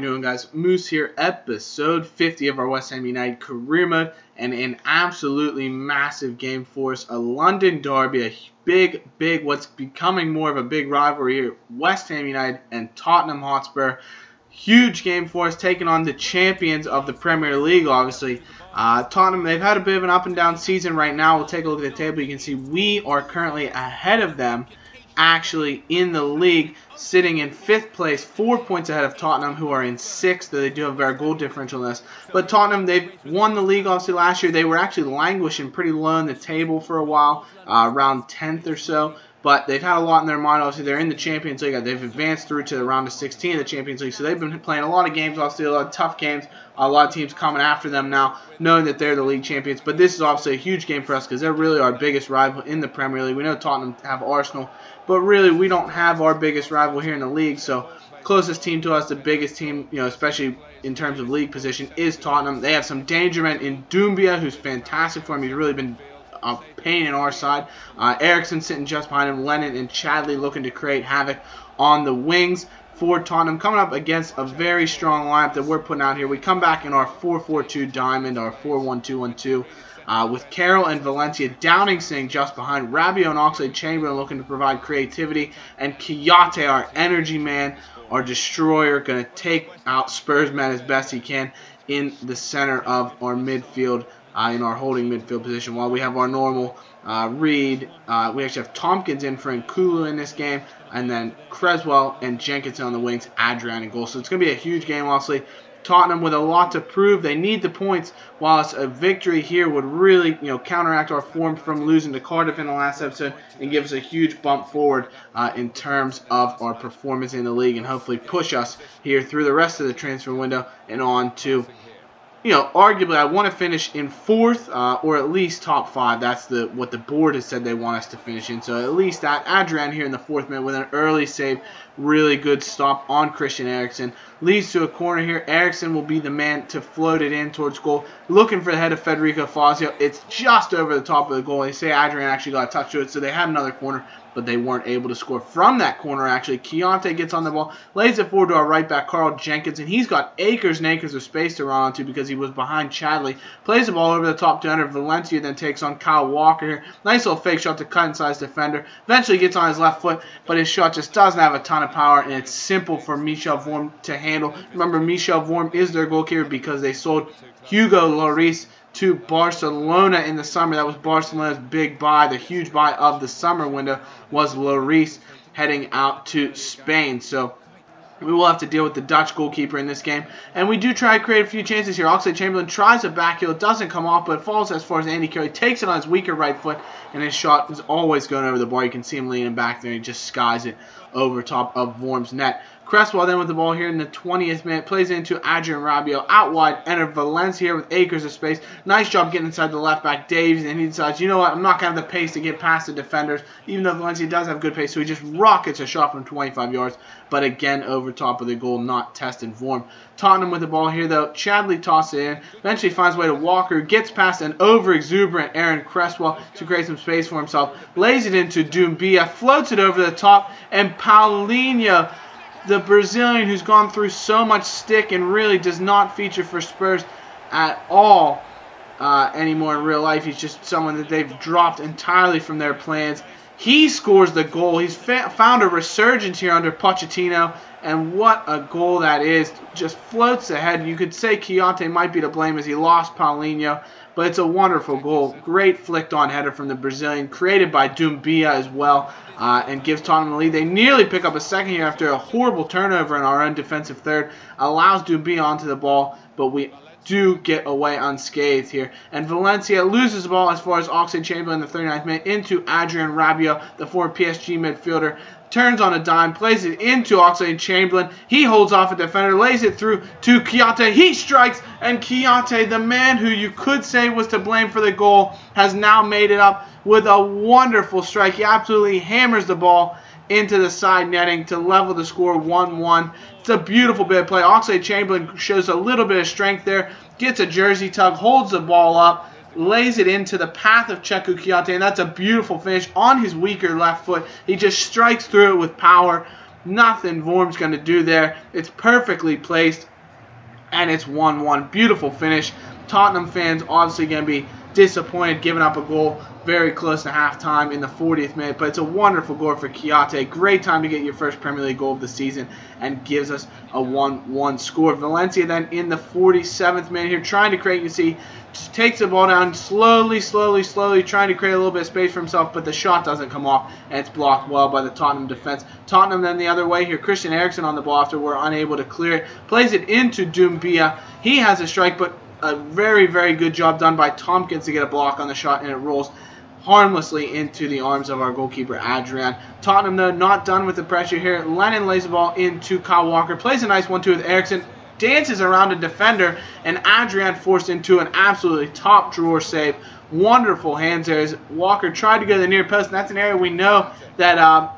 we doing, guys? Moose here, episode 50 of our West Ham United career mode, and an absolutely massive game for us. A London derby, a big, big, what's becoming more of a big rivalry here. West Ham United and Tottenham Hotspur. Huge game for us, taking on the champions of the Premier League, obviously. Uh, Tottenham, they've had a bit of an up and down season right now. We'll take a look at the table. You can see we are currently ahead of them actually in the league, sitting in fifth place, four points ahead of Tottenham, who are in sixth. though They do have a very goal differential this. But Tottenham, they've won the league obviously last year. They were actually languishing pretty low in the table for a while, uh, around 10th or so. But they've had a lot in their mind. Obviously, they're in the Champions League. They've advanced through to the round of 16 of the Champions League. So they've been playing a lot of games, obviously, a lot of tough games. A lot of teams coming after them now, knowing that they're the league champions. But this is obviously a huge game for us because they're really our biggest rival in the Premier League. We know Tottenham have Arsenal, but really we don't have our biggest rival here in the league. So closest team to us, the biggest team, you know, especially in terms of league position, is Tottenham. They have some danger men in Doumbia, who's fantastic for him. He's really been a pain in our side. Uh, Eriksen sitting just behind him. Lennon and Chadli looking to create havoc on the wings for Tottenham. Coming up against a very strong lineup that we're putting out here. We come back in our 4-4-2 diamond, our 4-1-2-1-2. Uh, with Carroll and Valencia Downing sitting just behind. Rabiot and Oxlade Chamberlain looking to provide creativity. And Kouyaté, our energy man, our destroyer, going to take out Spurs men as best he can in the center of our midfield uh, in our holding midfield position. While we have our normal uh, Reed, uh, we actually have Tompkins in for Nkoulou in this game, and then Cresswell and Jenkins on the wings, Adrian and goal. So it's going to be a huge game, obviously. Tottenham with a lot to prove. They need the points, whilst a victory here would really, you know, counteract our form from losing to Cardiff in the last episode and give us a huge bump forward uh, in terms of our performance in the league and hopefully push us here through the rest of the transfer window and on to you know, arguably, I want to finish in fourth uh, or at least top five. That's the what the board has said they want us to finish in. So at least that Adrian here in the fourth minute with an early save, really good stop on Christian Eriksen leads to a corner here. Eriksen will be the man to float it in towards goal, looking for the head of Federico Fazio. It's just over the top of the goal. They say Adrian actually got a touch to it, so they had another corner but they weren't able to score from that corner, actually. Kouyaté gets on the ball, lays it forward to our right back, Carl Jenkins, and he's got acres and acres of space to run onto because he was behind Chadli. Plays the ball over the top to Enner Valencia, then takes on Kyle Walker here. Nice little fake shot to cut inside defender. Eventually gets on his left foot, but his shot just doesn't have a ton of power, and it's simple for Michel Vorm to handle. Remember, Michel Vorm is their goalkeeper because they sold Hugo Lloris to Barcelona in the summer. That was Barcelona's big buy. The huge buy of the summer window was Lloris heading out to Spain. So we will have to deal with the Dutch goalkeeper in this game. And we do try to create a few chances here. Oxlade Chamberlain tries a back heel. It doesn't come off, but falls as far as Andy Carroll. Takes it on his weaker right foot, and his shot is always going over the bar. You can see him leaning back there. He just skies it over top of Vorm's net. Cresswell then with the ball here in the 20th minute. Plays into Adrian Rabiot. Out wide, Enner Valencia here with acres of space. Nice job getting inside the left back, Davies. And he decides, you know what, I'm not going to have the pace to get past the defenders, even though Valencia does have good pace. So he just rockets a shot from 25 yards. But again, over top of the goal, not tested Vorm. Tottenham with the ball here, though. Chadli tosses it in. Eventually finds a way to Walker. Gets past an over-exuberant Aaron Cresswell to create some space for himself. Lays it into Doumbia. Floats it over the top. And Paulinho the Brazilian who's gone through so much stick and really does not feature for Spurs at all uh, anymore in real life. He's just someone that they've dropped entirely from their plans. He scores the goal. He's found a resurgence here under Pochettino, and what a goal that is. Just floats ahead. You could say Kouyaté might be to blame as he lost Paulinho, but it's a wonderful goal. Great flicked on header from the Brazilian, created by Doumbia as well, uh, and gives Tottenham the lead. They nearly pick up a second here after a horrible turnover in our own defensive third. Allows Doumbia onto the ball, but we do get away unscathed here. And Valencia loses the ball as far as Oxlade Chamberlain in the 39th minute into Adrian Rabiot, the former PSG midfielder turns on a dime, plays it into Oxlade Chamberlain. He holds off a defender, lays it through to Kouyaté. He strikes, and Kouyaté, the man who you could say was to blame for the goal, has now made it up with a wonderful strike. He absolutely hammers the ball into the side netting to level the score 1-1. It's a beautiful bit of play. Oxlade Chamberlain shows a little bit of strength there, gets a jersey tug, holds the ball up, lays it into the path of Cheikhou Kouyaté, and that's a beautiful finish on his weaker left foot. He just strikes through it with power. Nothing Vorm's going to do there. It's perfectly placed. And it's 1-1. Beautiful finish. Tottenham fans obviously going to be disappointed giving up a goal very close to halftime in the 40th minute. But it's a wonderful goal for Kouyaté. Great time to get your first Premier League goal of the season and gives us a 1-1 score. Valencia then in the 47th minute here trying to create, you see, takes the ball down slowly, slowly, slowly, trying to create a little bit of space for himself, but the shot doesn't come off, and it's blocked well by the Tottenham defense. Tottenham then the other way here. Christian Eriksen on the ball after we're unable to clear it. Plays it into Doumbia. He has a strike, but a very, very good job done by Tompkins to get a block on the shot, and it rolls harmlessly into the arms of our goalkeeper Adrian. Tottenham though not done with the pressure here. Lennon lays the ball into Kyle Walker, plays a nice one-two with Eriksen, dances around a defender, and Adrian forced into an absolutely top drawer save. Wonderful hands there as Walker tried to go to the near post, and that's an area we know that uh,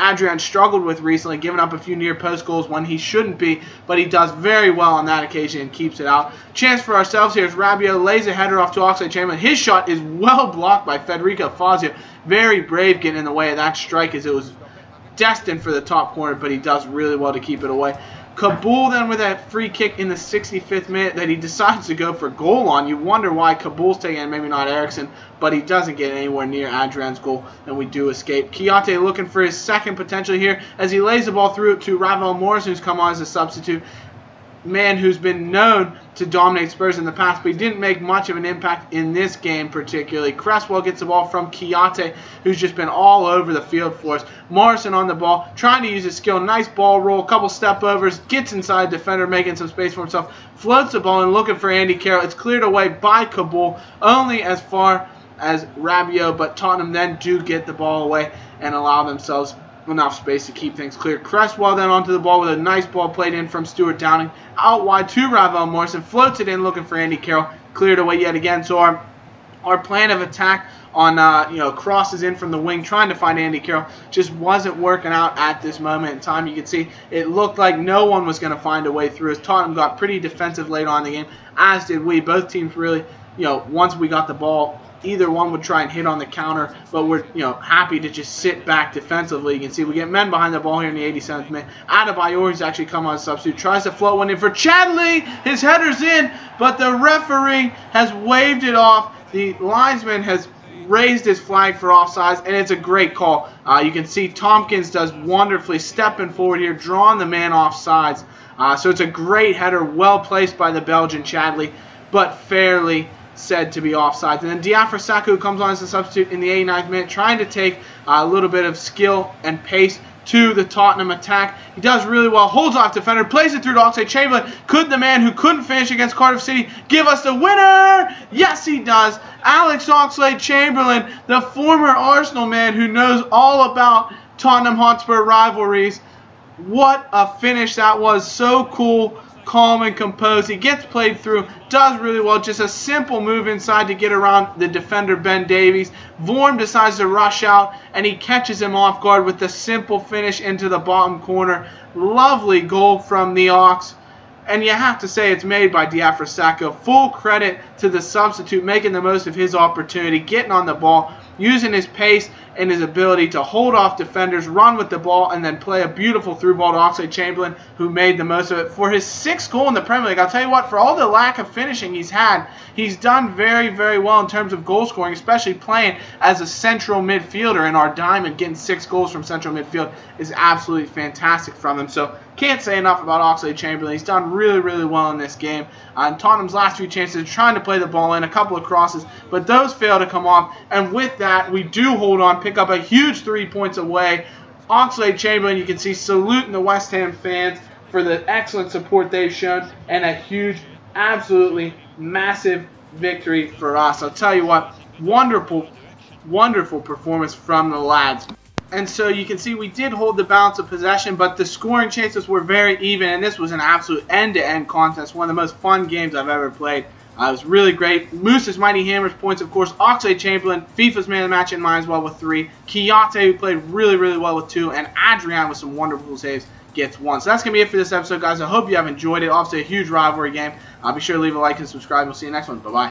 Adrian struggled with recently, giving up a few near post goals when he shouldn't be, but he does very well on that occasion and keeps it out. Chance for ourselves here is Rabiot lays a header off to Oxlade-Chamberlain. His shot is well blocked by Federico Fazio. Very brave getting in the way of that strike as it was destined for the top corner, but he does really well to keep it away. Kaboul then with that free kick in the 65th minute that he decides to go for goal on. You wonder why Kaboul's taking it, maybe not Eriksen, but he doesn't get anywhere near Adrian's goal, and we do escape. Kouyaté looking for his second potential here as he lays the ball through to Ravel Morris, who's come on as a substitute man who's been known to dominate Spurs in the past, but he didn't make much of an impact in this game particularly. Cresswell gets the ball from Kouyaté, who's just been all over the field for us. Morrison on the ball, trying to use his skill. Nice ball roll, couple step overs, gets inside defender, making some space for himself, floats the ball and looking for Andy Carroll. It's cleared away by Kaboul, only as far as Rabiot, but Tottenham then do get the ball away and allow themselves enough space to keep things clear. Cresswell then onto the ball with a nice ball played in from Stuart Downing. Out wide to Ravel Morrison. Floats it in looking for Andy Carroll. Cleared away yet again. So our our plan of attack on uh, you know crosses in from the wing trying to find Andy Carroll just wasn't working out at this moment in time. You can see it looked like no one was going to find a way through as Tottenham got pretty defensive late on in the game, as did we. Both teams really, you know, once we got the ball either one would try and hit on the counter, but we're you know happy to just sit back defensively. You can see we get men behind the ball here in the 87th minute. Adebayor's actually come on substitute, tries to float one in for Chadli. His header's in, but the referee has waved it off. The linesman has raised his flag for offsides, and it's a great call. Uh, you can see Tompkins does wonderfully stepping forward here, drawing the man off sides. Uh, so it's a great header, well placed by the Belgian Chadli, but fairly said to be offsides. And then Diafra Sakho comes on as a substitute in the 89th minute, trying to take a little bit of skill and pace to the Tottenham attack. He does really well, holds off defender, plays it through to Oxlade-Chamberlain. Could the man who couldn't finish against Cardiff City give us the winner? Yes, he does. Alex Oxlade Chamberlain, the former Arsenal man who knows all about Tottenham Hotspur rivalries. What a finish that was. So cool calm and composed. He gets played through, does really well. Just a simple move inside to get around the defender, Ben Davies. Vorm decides to rush out, and he catches him off guard with the simple finish into the bottom corner. Lovely goal from the Ox. And you have to say it's made by Diafra Sakho. Full credit to the substitute making the most of his opportunity, getting on the ball, using his pace and his ability to hold off defenders, run with the ball, and then play a beautiful through ball to Oxlade Chamberlain, who made the most of it. For his sixth goal in the Premier League, I'll tell you what, for all the lack of finishing he's had, he's done very, very well in terms of goal scoring, especially playing as a central midfielder in our diamond. Getting six goals from central midfield is absolutely fantastic from him. So can't say enough about Oxlade Chamberlain. He's done really, really well in this game. Uh, Tottenham's last few chances, trying to play the ball in, a couple of crosses, but those fail to come off. And with that, we do hold on, pick up a huge three points away. Oxlade-Chamberlain, you can see saluting the West Ham fans for the excellent support they've shown, and a huge, absolutely massive victory for us. I'll tell you what, wonderful, wonderful performance from the lads. And so you can see we did hold the balance of possession, but the scoring chances were very even, and this was an absolute end-to-end -end contest, one of the most fun games I've ever played. Uh, it was really great. Moose's Mighty Hammers points, of course. Oxlade Chamberlain, FIFA's man of the match in mine as well with three. Kouyaté, who played really, really well with two. And Adrian with some wonderful saves gets one. So that's going to be it for this episode, guys. I hope you have enjoyed it. Obviously, a huge rivalry game. Uh, be sure to leave a like and subscribe. We'll see you next one. Bye-bye.